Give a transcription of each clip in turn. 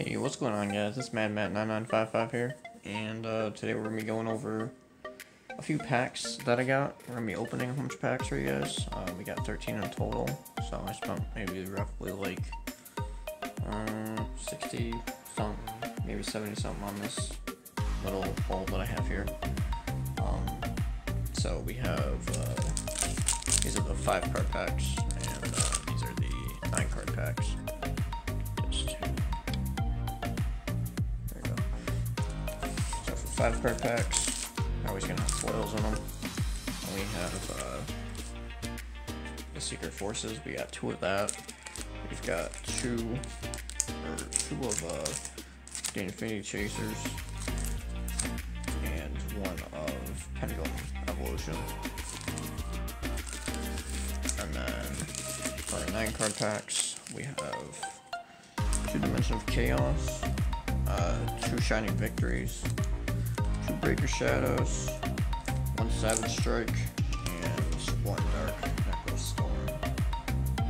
Hey, what's going on guys? It's MadMatt9955 here, and uh, today we're going to be going over a few packs that I got. We're going to be opening a bunch of packs for you guys. Uh, we got 13 in total, so I spent maybe roughly like uh, 60 something, maybe 70 something on this little hole that I have here. Um, so we have, uh, these are the 5 card packs, and uh, these are the 9 card packs. Five card packs, always gonna have foils in them. And we have uh, the Secret Forces. We got two of that. We've got two or two of uh, the Infinity Chasers and one of Pendulum Evolution. And then for our nine card packs, we have two Dimension of Chaos, uh, two Shining Victories, Breaker Shadows, one Savage Strike, and one Dark Necro Storm.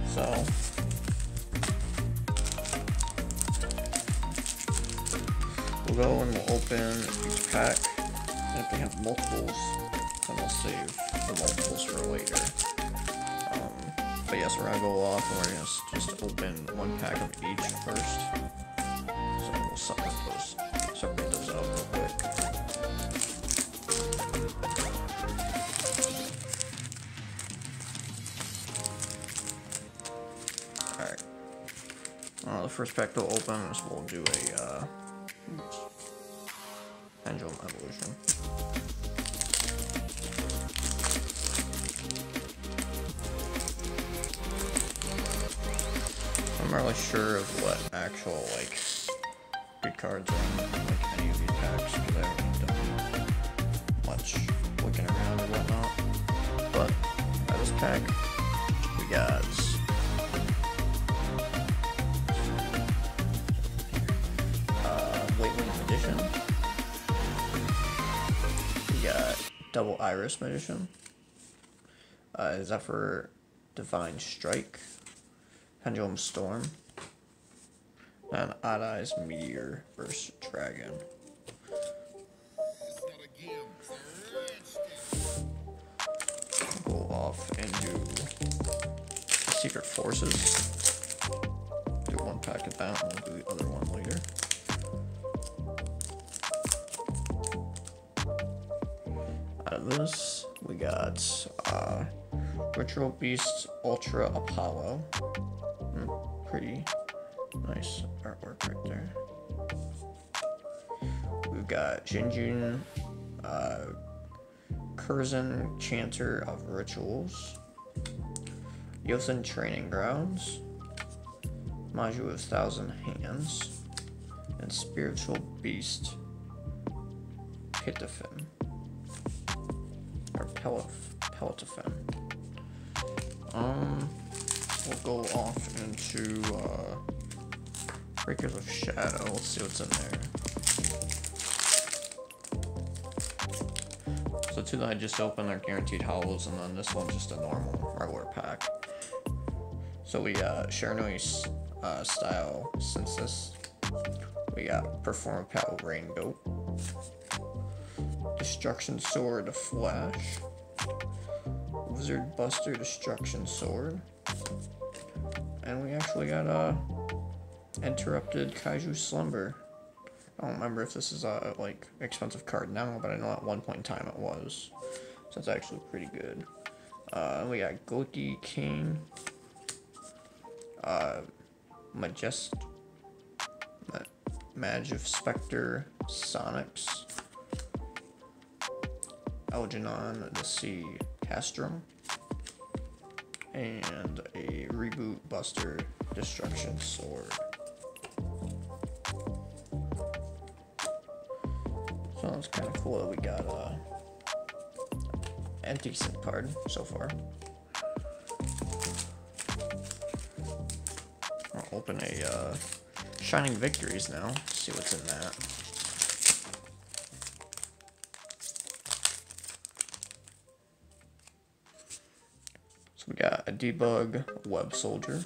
So, we'll go and we'll open each pack, and if we have multiples, then we'll save the multiples for later. Um, but yes, we're gonna go off and we're gonna just open one pack of each first. So we'll separate those, first pack to open is we'll do a uh, pendulum evolution. I'm not really sure of what actual like good cards are in like any of these packs because I haven't done much looking around or whatnot. But out this pack, we got Magician. We got Double Iris Magician. Uh, Zefra Divine Strike. Pendulum Storm. And Odd Eyes Meteor versus Dragon. Go off and do Secret Forces. Do one pack of that and we'll do the other one later. This, we got uh, Ritual Beast Ultra Apollo. Hmm, pretty nice artwork right there. We've got Jinjun, uh, Cursenchanter of Rituals, Yosen Training Grounds, Maju of Thousand Hands, and Spiritual Beast Pitafin. Or Pelif Pelotafin. Um, we'll go off into uh, Breakers of Shadow. Let's see what's in there. So two that I just opened are guaranteed hollows, and then this one's just a normal regular pack. So we got Shiranui uh, style Census. We got Performapal Rain Goat. Destruction Sword Flash. Wizard Buster Destruction Sword. And we actually got a Interrupted Kaiju Slumber. I don't remember if this is a like expensive card now, but I know at one point in time it was. So that's actually pretty good. Uh, we got Goti King. Uh, Majest. Ma- Mage of Spectre. Sonics. Algernon the Sea Castrum. And a Reboot Buster Destruction Sword. So it's kind of cool that we got uh, a decent card so far. I'll open a uh, Shining Victories now. See what's in that. We got a debug web soldier,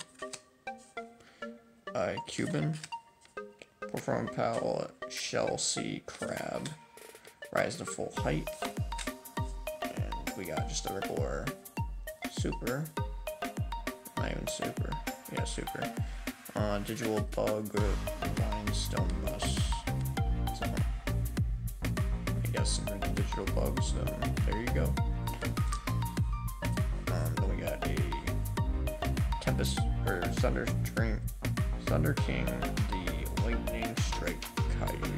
a Cuban, Performapal, Shell Sea Crab, Rise to Full Height, and we got just a regular Super, not even Super, yeah, Super, uh, Digital Bug, Limestone Bus, so, I guess some digital bugs, then there you go. Tempest, or Thunder String, Thunder King, the Lightning Strike Caillou.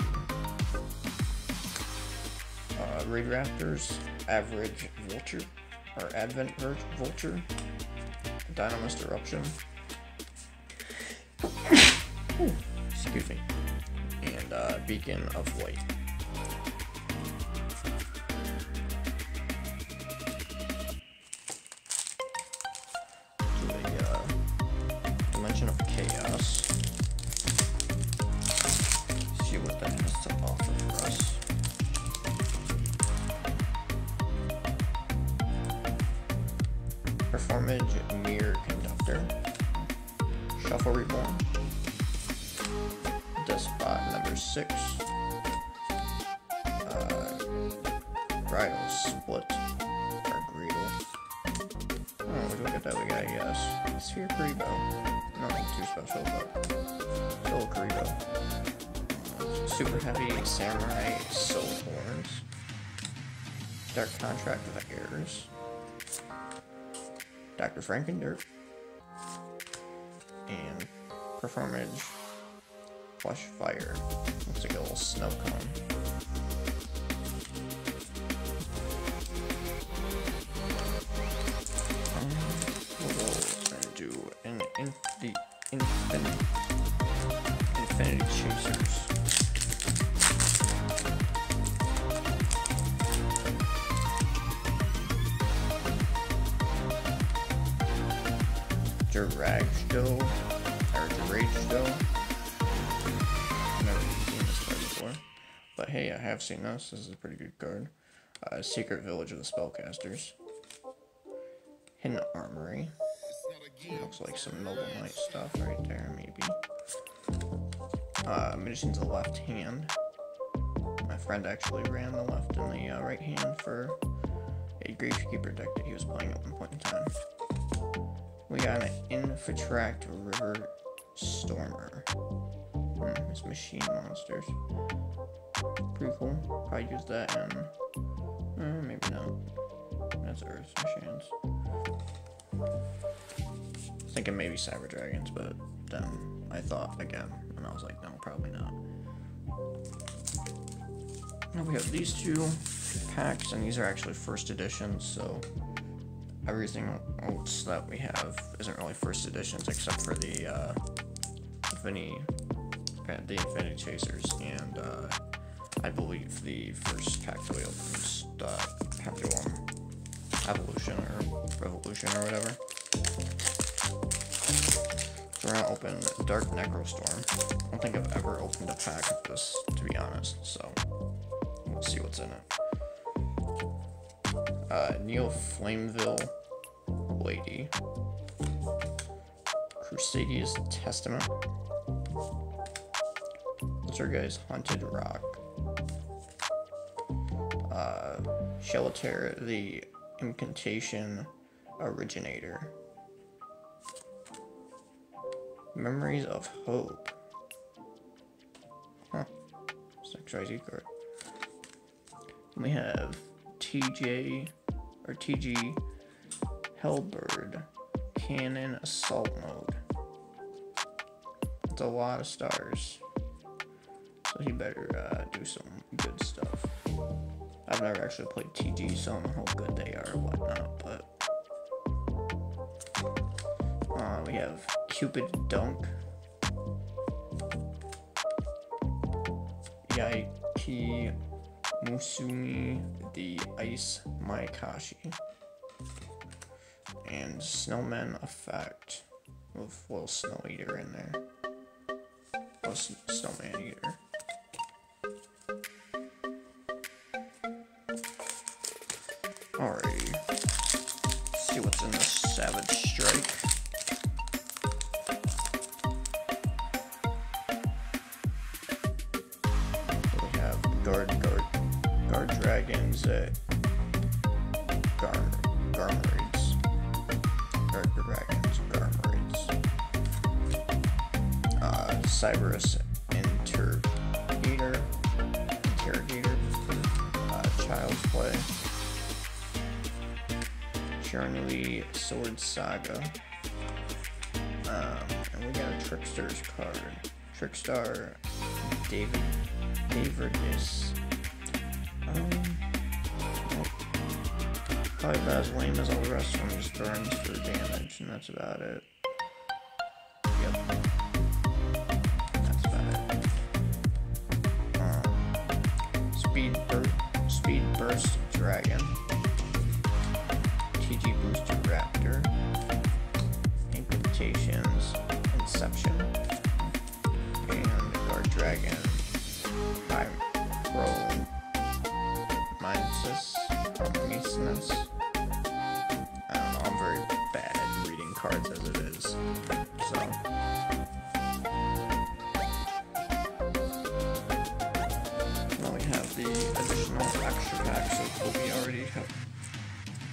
Uh, Raid Raptors, Average Vulture, or Advent Vulture, Dynamist Eruption. Ooh, excuse me. And uh, Beacon of Light. Mirror Conductor, Shuffle Reborn, Despot number 6, uh, Bridal Split, or Greedle. Oh, look at that, we got a yes. Sphere Kuriboh. Nothing too special, but still Kuriboh. Super Heavy Samurai Soul Horns, Dark Contract with Airs. Dr. Frankenderp, and Performage Flush Fire. Looks like a little snow cone. Um, we'll do an Dragsto, or Dragsto. Never seen this card before. But hey, I have seen this. This is a pretty good card. Uh, Secret Village of the Spellcasters. Hidden Armory. Looks like some Noble Knight stuff right there, maybe. Uh, Magician's the left hand. My friend actually ran the left and the uh, right hand for a Gravekeeper deck that he was playing at one point in time. We got an Infiltract River Stormer. Hmm, it's machine monsters. Pretty cool. Probably use that in. Uh, maybe not. That's Earth machines. Thinking maybe Cyber Dragons, but then I thought again, and I was like, no, probably not. Now we have these two packs, and these are actually first editions, so everything else that we have isn't really first editions except for the uh, Infinity, the Infinity Chasers, and uh, I believe the first opened was uh, Evolution or Revolution or whatever. So we're gonna open Dark Necrostorm. I don't think I've ever opened a pack of this, to be honest, so we'll see what's in it uh, Neo Flameville Lady, Crusaders Testament, what's our guys? Haunted Rock, uh, Shelter, the Incantation Originator, Memories of Hope. Huh. XYZ card. We have TJ or TG Hellbird Cannon Assault Mode. It's a lot of stars. So he better uh, do some good stuff. I've never actually played TG, so I don't know how good they are or whatnot, but... Uh, we have Cupid Dunk. Yaiki Musumi the Ice Mayakashi. And Snowman Effect with little Snow Eater in there. Oh, Snowman Eater. Dragons, Garmerids. Uh Cyberus Interrogator Interrogator. Uh Child's Play. Charnley Sword Saga. Um, and we got a Trickster's card. Trickstar David Daverdis. Probably about as lame as all the rest of them, just burns for damage, and that's about it. Yep. That's about it. Um, speed, bur- speed Burst Dragon. TG Booster Raptor. Incantations Inception. And Guard Dragon. Cards as it is. So. Now we have the additional extra packs of what we already have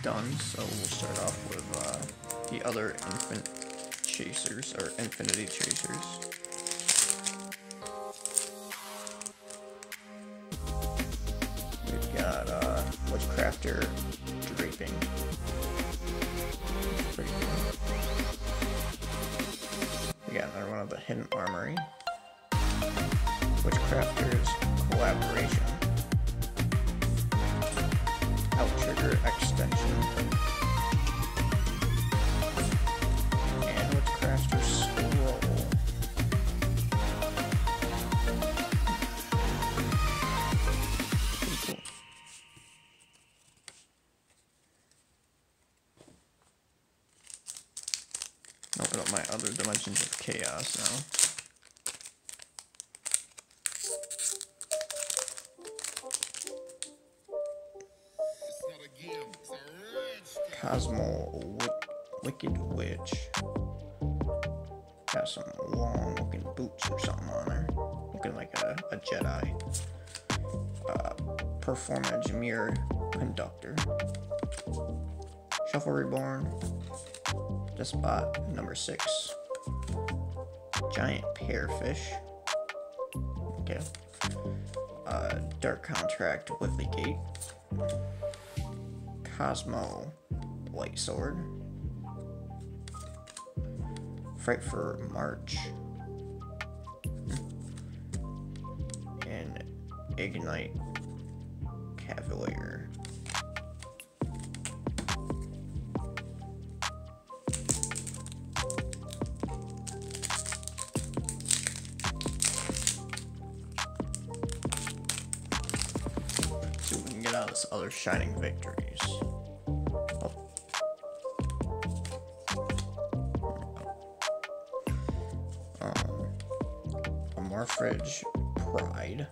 done, so we'll start off with uh, the other infant chasers, or infinity chasers. Collaboration. Outrigger extension. And Witchcrafter scroll. Pretty cool. Open up my other dimensions of chaos now. Cosmo Wi- Wicked Witch. Got some long looking boots or something on her. Looking like a, a Jedi. Uh, Performage Mirror Conductor. Shuffle Reborn. Despot number six. Giant Pearfish. Okay. Uh, Dark Contract Wiffly Gate. Cosmo Light Sword. Fright for March. And Igknight Cavalier. What we can get out of this other Shining Victories. Morphridge Pride.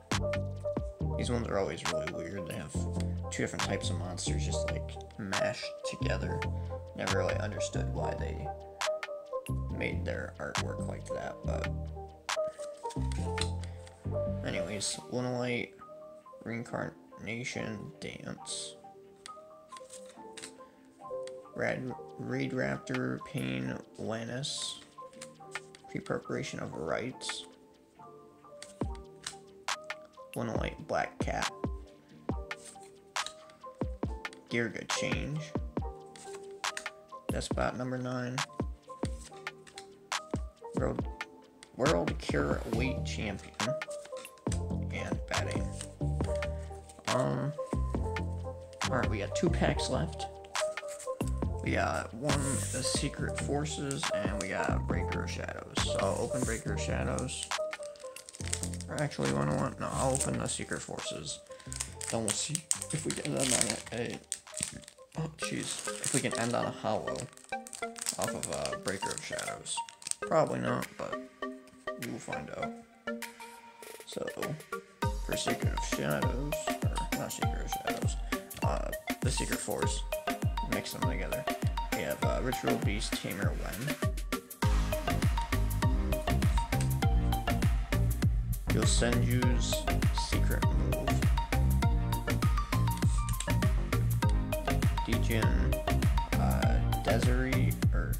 These ones are always really weird. They have two different types of monsters just like mashed together. Never really understood why they made their artwork like that, but anyways, Lunalight, Reincarnation, Dance. Rad Raid Raptor, Pain, Lannis, Pre-Preparation of Rites, 108 Black Cat. Gearga change. That's about number 9. World, World Cure Weight Champion. And batting. Um. Alright, we got two packs left. We got one Secret Forces, and we got Breaker of Shadows. So I'll open Breaker of Shadows. Actually, one one. No, I'll open the Secret Forces. Then we'll see if we can end on a. a oh, jeez. If we can end on a hollow off of uh, Breaker of Shadows. Probably not, but we will find out. So, for Secret of Shadows, or not Secret of Shadows, uh, the Secret Force, mix them together. We have uh, Ritual Beast Tamer Wen. Will send you secret move. Dejin, uh, Desiree, or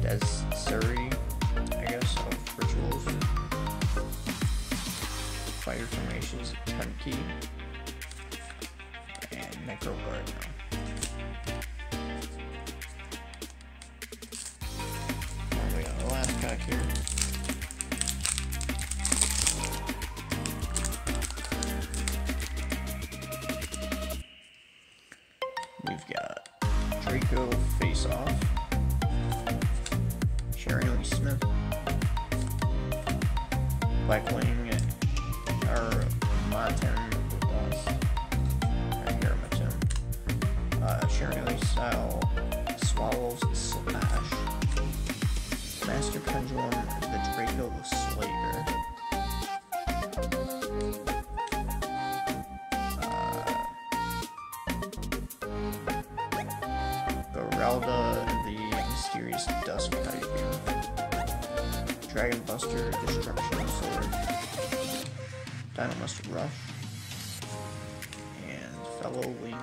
Desiree, I guess, of Rituals. Fire Formation's Temp Key. And Necro Guard. We've got. Draco Face Off, Sharon Lee Smith, Blackwing, or Maten Dust, right here, Maten, uh, Sharon Lee Style, Swallows Slash, Master Pendulum, Geralda, the mysterious dust type. Dragon Buster, Destruction Sword. Dynamust Rush. And Fellow Wing.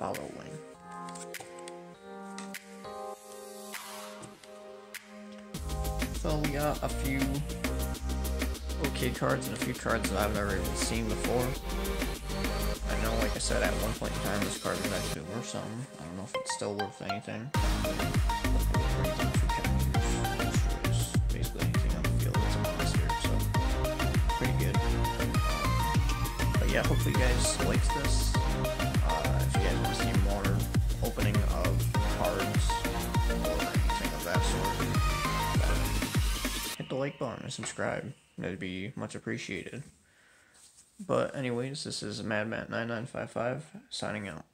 Follow Wing. So we got a few okay cards and a few cards that I've never even seen before. Said, at one point in time, this card was actually worth something. I don't know if it's still worth anything. But yeah, hopefully you guys liked this. Uh, if you guys want to see more opening of cards or anything of that sort, uh, hit the like button and subscribe. That'd be much appreciated. But anyways, this is MadMatt9955 signing out.